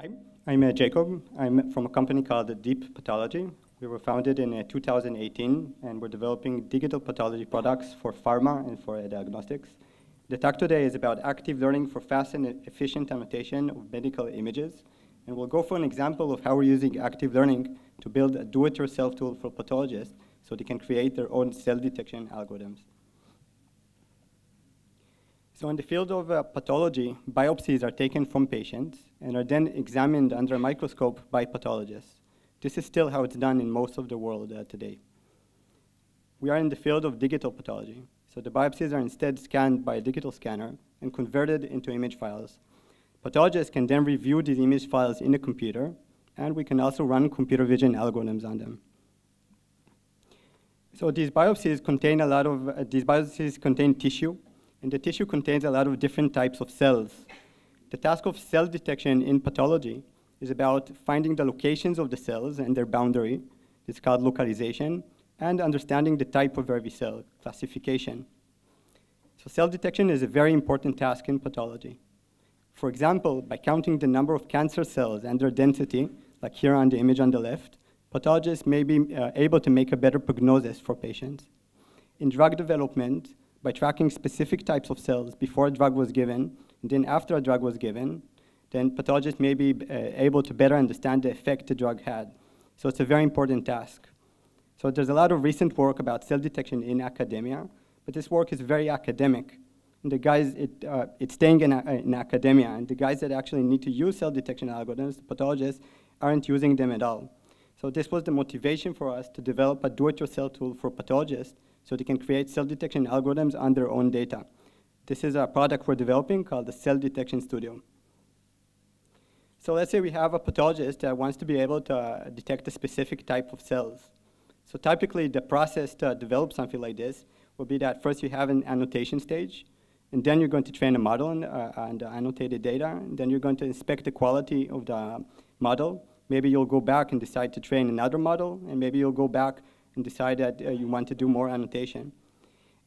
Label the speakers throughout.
Speaker 1: Hi, I'm uh, Jacob. I'm from a company called DeePathology. We were founded in uh, 2018, and we're developing digital pathology products for pharma and for uh, diagnostics. The talk today is about active learning for fast and efficient annotation of medical images. And we'll go for an example of how we're using active learning to build a do-it-yourself tool for pathologists so they can create their own cell detection algorithms. So in the field of uh, pathology, biopsies are taken from patients and are then examined under a microscope by pathologists. This is still how it's done in most of the world uh, today. We are in the field of digital pathology. So the biopsies are instead scanned by a digital scanner and converted into image files. Pathologists can then review these image files in a computer, and we can also run computer vision algorithms on them. So these biopsies contain a lot of, uh, these biopsies contain tissue, and the tissue contains a lot of different types of cells. The task of cell detection in pathology is about finding the locations of the cells and their boundary. It's called localization, and understanding the type of every cell, classification. So cell detection is a very important task in pathology. For example, by counting the number of cancer cells and their density, like here on the image on the left, pathologists may be uh, able to make a better prognosis for patients. In drug development, by tracking specific types of cells before a drug was given, and then after a drug was given, then pathologists may be uh, able to better understand the effect the drug had. So it's a very important task. So there's a lot of recent work about cell detection in academia, but this work is very academic. And the guys, it, uh, it's staying in, in academia, and the guys that actually need to use cell detection algorithms, the pathologists, aren't using them at all. So this was the motivation for us to develop a do-it-yourself tool for pathologists so they can create cell detection algorithms on their own data. This is a product we're developing called the Cell Detection Studio. So let's say we have a pathologist that wants to be able to uh, detect a specific type of cells. So typically the process to develop something like this will be that first you have an annotation stage, and then you're going to train a model on, uh, on the annotated data, and then you're going to inspect the quality of the model. Maybe you'll go back and decide to train another model, and maybe you'll go back and decide that uh, you want to do more annotation.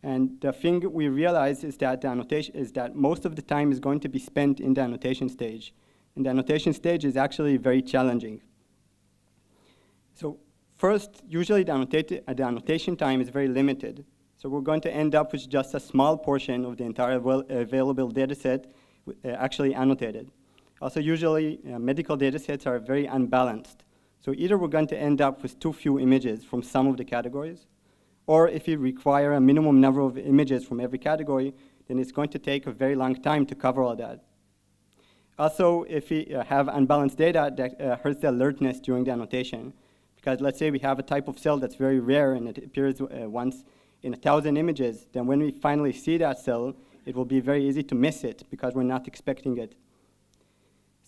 Speaker 1: And the thing we realize is that the annotation is that most of the time is going to be spent in the annotation stage. And the annotation stage is actually very challenging. So first, usually the, uh, the annotation time is very limited. So we're going to end up with just a small portion of the entire available data set uh, actually annotated. Also, usually uh, medical data sets are very unbalanced. So either we're going to end up with too few images from some of the categories, or if you require a minimum number of images from every category, then it's going to take a very long time to cover all that. Also, if we uh, have unbalanced data, that uh, hurts the alertness during the annotation. Because let's say we have a type of cell that's very rare and it appears uh, once in a thousand images, then when we finally see that cell, it will be very easy to miss it because we're not expecting it.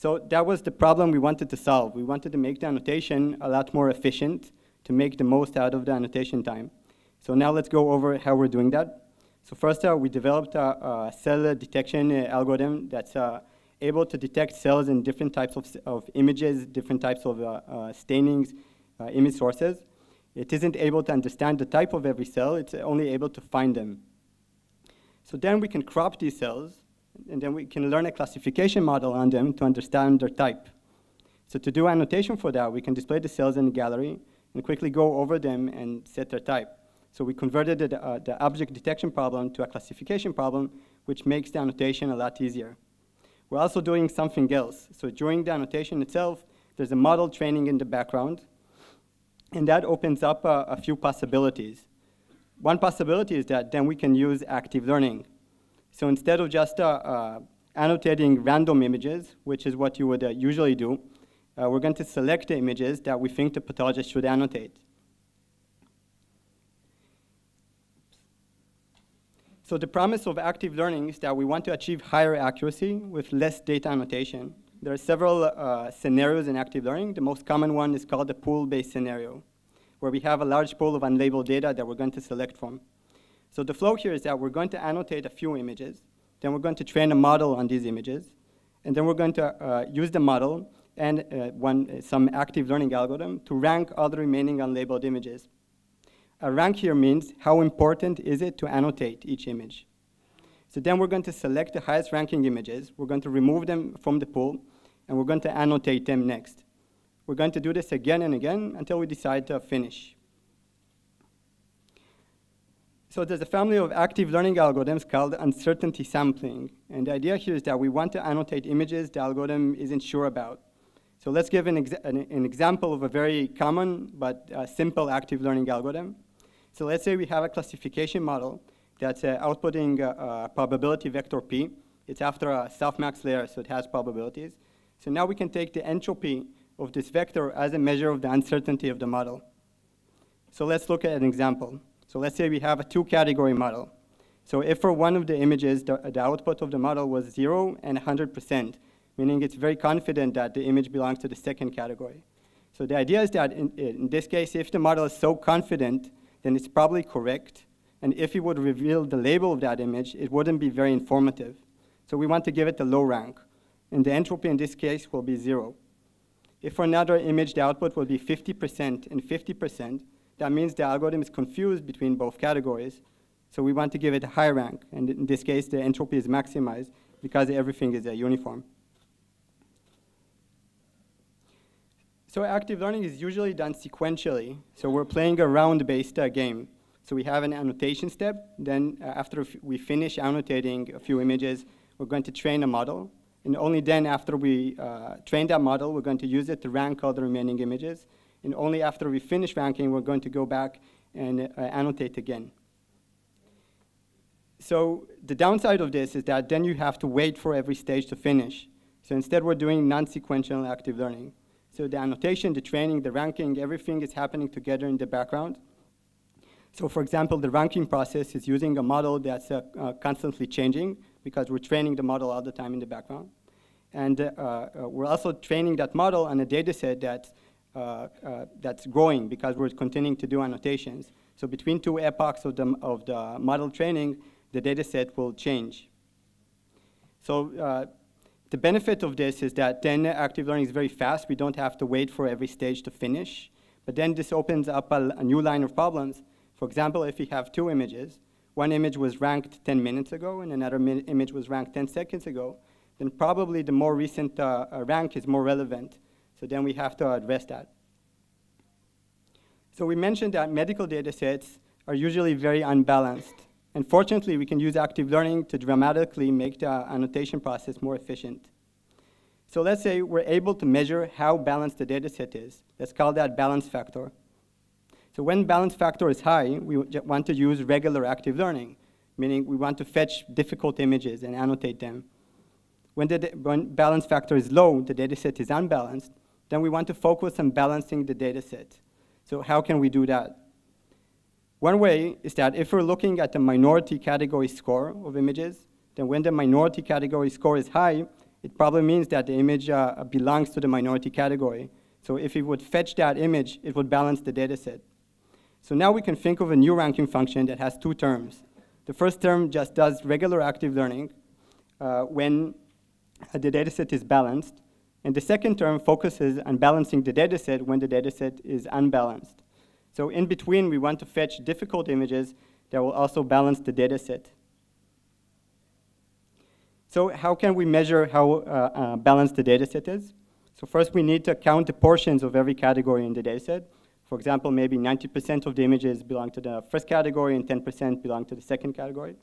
Speaker 1: So that was the problem we wanted to solve. We wanted to make the annotation a lot more efficient to make the most out of the annotation time. So now let's go over how we're doing that. So first, uh, we developed a, a cell detection uh, algorithm that's uh, able to detect cells in different types of, of images, different types of uh, uh, stainings, uh, image sources. It isn't able to understand the type of every cell, it's only able to find them. So then we can crop these cells and then we can learn a classification model on them to understand their type. So to do annotation for that, we can display the cells in the gallery and quickly go over them and set their type. So we converted the, uh, the object detection problem to a classification problem, which makes the annotation a lot easier. We're also doing something else. So during the annotation itself, there's a model training in the background, and that opens up uh, a few possibilities. One possibility is that then we can use active learning. So instead of just uh, uh, annotating random images, which is what you would uh, usually do, we're going to select the images that we think the pathologist should annotate. So the promise of active learning is that we want to achieve higher accuracy with less data annotation. There are several uh, scenarios in active learning. The most common one is called the pool-based scenario, where we have a large pool of unlabeled data that we're going to select from. So the flow here is that we're going to annotate a few images, then we're going to train a model on these images, and then we're going to uh, use the model and uh, one, uh, some active learning algorithm to rank all the remaining unlabeled images. A rank here means how important is it to annotate each image. So then we're going to select the highest ranking images, we're going to remove them from the pool, and we're going to annotate them next. We're going to do this again and again until we decide to finish. So there's a family of active learning algorithms called uncertainty sampling. And the idea here is that we want to annotate images the algorithm isn't sure about. So let's give an, exa an, an example of a very common but uh, simple active learning algorithm. So let's say we have a classification model that's uh, outputting a, a, probability vector P. It's after a softmax layer, so it has probabilities. So now we can take the entropy of this vector as a measure of the uncertainty of the model. So let's look at an example. So let's say we have a two-category model. So if for one of the images, the, the output of the model was 0 and 100%, meaning it's very confident that the image belongs to the second category. So the idea is that in, in this case, if the model is so confident, then it's probably correct. And if it would reveal the label of that image, it wouldn't be very informative. So we want to give it the low rank. And the entropy in this case will be 0. If for another image, the output will be 50% and 50%, that means the algorithm is confused between both categories. So we want to give it a high rank. And in this case, the entropy is maximized because everything is uh, uniform. So active learning is usually done sequentially. So we're playing a round-based uh, game. So we have an annotation step. Then uh, after we finish annotating a few images, we're going to train a model. And only then after we uh, train that model, we're going to use it to rank all the remaining images. And only after we finish ranking, we're going to go back and uh, annotate again. So the downside of this is that then you have to wait for every stage to finish. So instead, we're doing non-sequential active learning. So the annotation, the training, the ranking, everything is happening together in the background. So for example, the ranking process is using a model that's uh, uh, constantly changing because we're training the model all the time in the background. And uh, uh we're also training that model on a data set that's, that's growing because we're continuing to do annotations. So between two epochs of the, of the model training, the data set will change. So the benefit of this is that then active learning is very fast. We don't have to wait for every stage to finish. But then this opens up a, a new line of problems. For example, if we have two images, one image was ranked 10 minutes ago and another image was ranked 10 seconds ago, then probably the more recent uh, uh, rank is more relevant. So then we have to address that. So we mentioned that medical data sets are usually very unbalanced. And fortunately, we can use active learning to dramatically make the annotation process more efficient. So let's say we're able to measure how balanced the data set is. Let's call that balance factor. So when balance factor is high, we want to use regular active learning, meaning we want to fetch difficult images and annotate them. When the when balance factor is low, the data set is unbalanced, then we want to focus on balancing the data set. So how can we do that? One way is that if we're looking at the minority category score of images, then when the minority category score is high, it probably means that the image uh, belongs to the minority category. So if it would fetch that image, it would balance the data set. So now we can think of a new ranking function that has two terms. The first term just does regular active learning uh, when the data set is balanced. And the second term focuses on balancing the dataset when the dataset is unbalanced. So in between, we want to fetch difficult images that will also balance the dataset. So how can we measure how uh, uh, balanced the dataset is? So first, we need to count the portions of every category in the dataset. For example, maybe 90% of the images belong to the first category and 10% belong to the second category.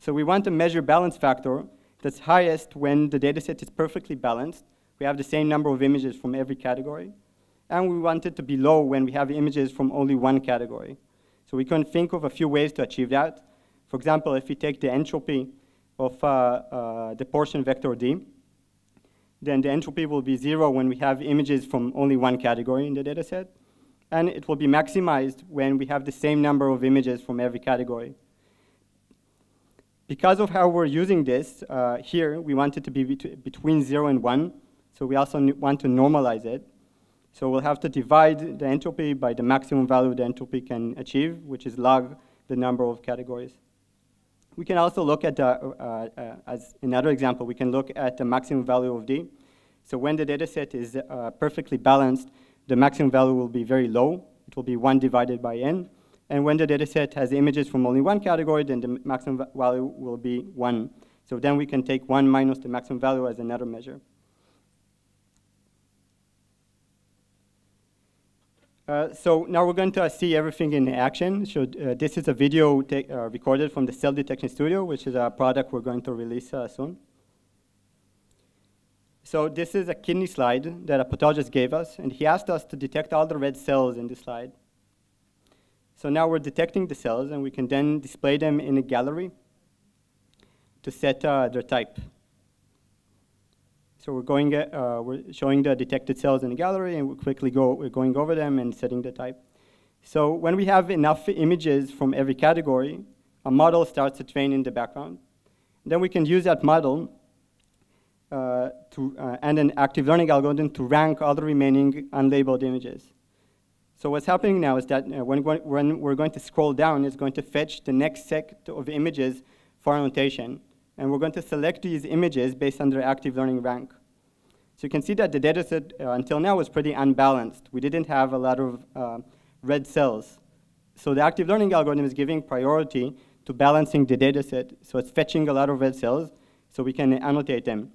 Speaker 1: So we want to measure balance factor that's highest when the dataset is perfectly balanced. We have the same number of images from every category and we want it to be low when we have images from only one category. So we can think of a few ways to achieve that. For example, if we take the entropy of uh, uh, the portion vector D, then the entropy will be zero when we have images from only one category in the data set, and it will be maximized when we have the same number of images from every category. Because of how we're using this, uh, here we want it to be bet between zero and one, so we also want to normalize it. So we'll have to divide the entropy by the maximum value the entropy can achieve, which is log the number of categories. We can also look at, the, uh, uh, as another example, we can look at the maximum value of D. So when the data set is uh, perfectly balanced, the maximum value will be very low. It will be 1 divided by n. And when the data set has images from only one category, then the maximum value will be 1. So then we can take 1 minus the maximum value as another measure. Uh, so now we're going to uh, see everything in action. So uh, this is a video uh, recorded from the Cell Detection Studio, which is a product we're going to release uh, soon. So this is a kidney slide that a pathologist gave us, and he asked us to detect all the red cells in the slide. So now we're detecting the cells, and we can then display them in a gallery to set uh, their type. So we're going, uh, we're showing the detected cells in the gallery, and we quickly go, we're going over them and setting the type. So when we have enough images from every category, a model starts to train in the background. And Then we can use that model uh, to, uh, and an active learning algorithm to rank all the remaining unlabeled images. So what's happening now is that uh, when, when, we're going to scroll down, it's going to fetch the next set of images for annotation and we're going to select these images based on their active learning rank. So you can see that the dataset uh, until now was pretty unbalanced. We didn't have a lot of uh, red cells. So the active learning algorithm is giving priority to balancing the dataset. So it's fetching a lot of red cells so we can annotate them.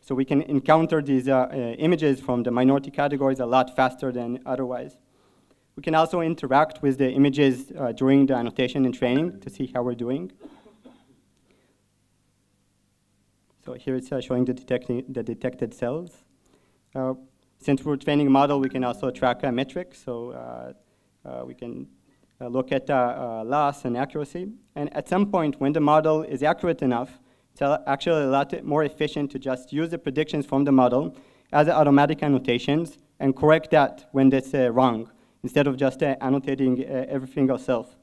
Speaker 1: So we can encounter these uh, uh images from the minority categories a lot faster than otherwise. We can also interact with the images uh, during the annotation and training to see how we're doing. So here it's uh, showing the, the detected cells. Uh, since we're training a model, we can also track uh, metrics. So uh, uh, we can look at loss and accuracy. And at some point, when the model is accurate enough, it's actually a lot more efficient to just use the predictions from the model as automatic annotations and correct that when that's wrong, instead of just annotating everything ourselves.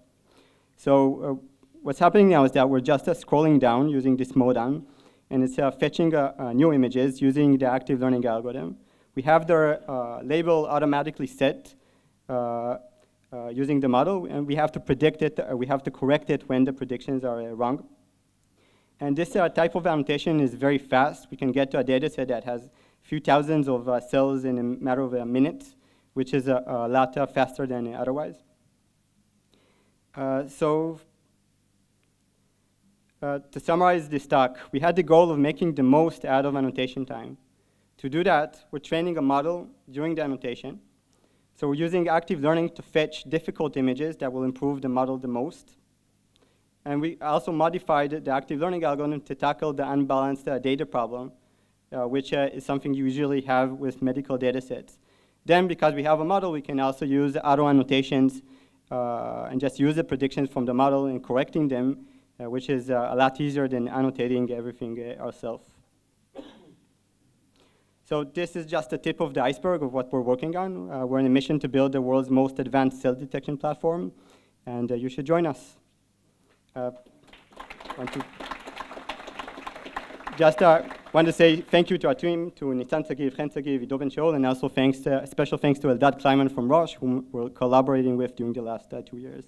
Speaker 1: So what's happening now is that we're just scrolling down using this mode on, and it's uh, fetching uh, uh, new images using the active learning algorithm. We have the uh, label automatically set uh, uh, using the model, and we have to predict it, we have to correct it when the predictions are wrong. And this type of annotation is very fast. We can get to a data set that has a few thousands of cells in a matter of a minute, which is a, a lot faster than otherwise. so uh, to summarize this talk, we had the goal of making the most out of annotation time. To do that, we're training a model during the annotation. So we're using active learning to fetch difficult images that will improve the model the most. And we also modified the active learning algorithm to tackle the unbalanced uh, data problem, uh, which uh, is something you usually have with medical data sets. Then, because we have a model, we can also use auto annotations uh, and just use the predictions from the model and correcting them which is uh, a lot easier than annotating everything uh, ourselves. So this is just the tip of the iceberg of what we're working on. Uh, we're on a mission to build the world's most advanced cell detection platform, and uh, you should join us. Uh, want to just want to say thank you to our team, to Nitzan Tzagiv, Chen Tzagiv, Ido and also thanks to, special thanks to Eldad Kleiman from Roche, whom we're collaborating with during the last two years.